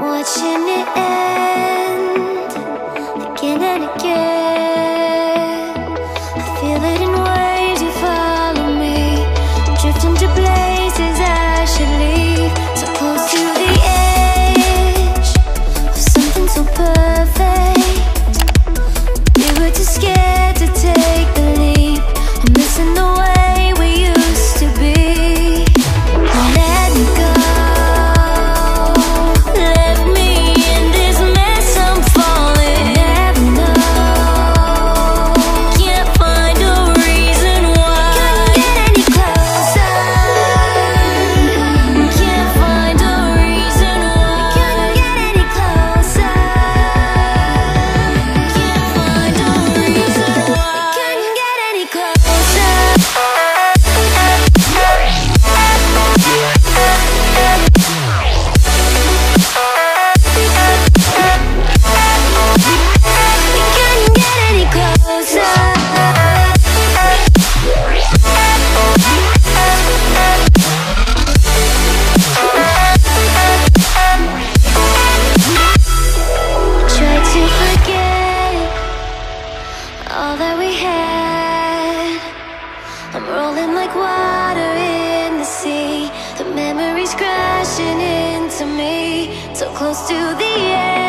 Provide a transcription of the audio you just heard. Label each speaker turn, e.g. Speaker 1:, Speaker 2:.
Speaker 1: watching it end again and again. falling like water in the sea. The memories crashing into me, so close to the edge.